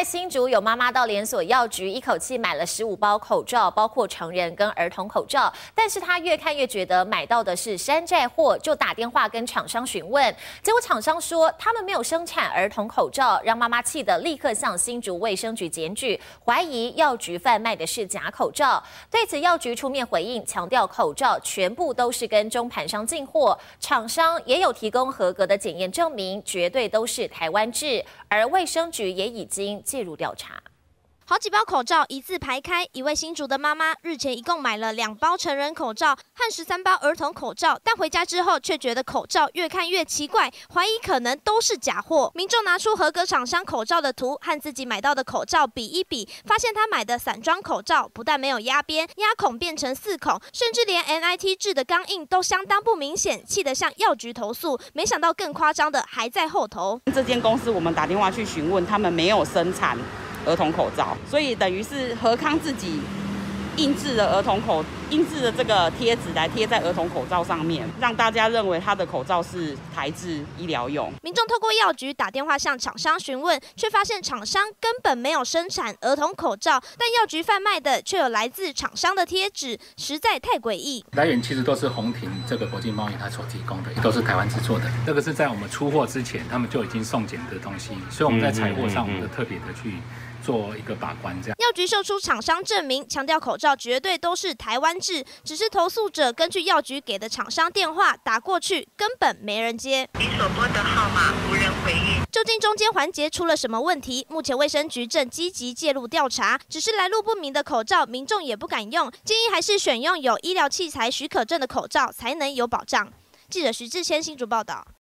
在新竹有妈妈到连锁药局一口气买了十五包口罩，包括成人跟儿童口罩。但是她越看越觉得买到的是山寨货，就打电话跟厂商询问。结果厂商说他们没有生产儿童口罩，让妈妈气得立刻向新竹卫生局检举，怀疑药局贩卖的是假口罩。对此，药局出面回应，强调口罩全部都是跟中盘商进货，厂商也有提供合格的检验证明，绝对都是台湾制。而卫生局也已经介入调查。好几包口罩一字排开，一位新竹的妈妈日前一共买了两包成人口罩和十三包儿童口罩，但回家之后却觉得口罩越看越奇怪，怀疑可能都是假货。民众拿出合格厂商口罩的图和自己买到的口罩比一比，发现他买的散装口罩不但没有压边，压孔变成四孔，甚至连 NIT 制的钢印都相当不明显，气得向药局投诉。没想到更夸张的还在后头。这间公司我们打电话去询问，他们没有生产。儿童口罩，所以等于是和康自己印制的儿童口印制的这个贴纸来贴在儿童口罩上面，让大家认为他的口罩是台制医疗用。民众透过药局打电话向厂商询问，却发现厂商根本没有生产儿童口罩，但药局贩卖的却有来自厂商的贴纸，实在太诡异。来源其实都是红亭这个国际贸易它所提供的，都是台湾制作的。这个是在我们出货之前，他们就已经送检的东西，所以我们在采货上，我们特别的去。做一个把关，这样。药局售出厂商证明，强调口罩绝对都是台湾制，只是投诉者根据药局给的厂商电话打过去，根本没人接。你所拨的号码无人回应。究竟中间环节出了什么问题？目前卫生局正积极介入调查，只是来路不明的口罩，民众也不敢用，建议还是选用有医疗器材许可证的口罩，才能有保障。记者徐志谦新竹报道。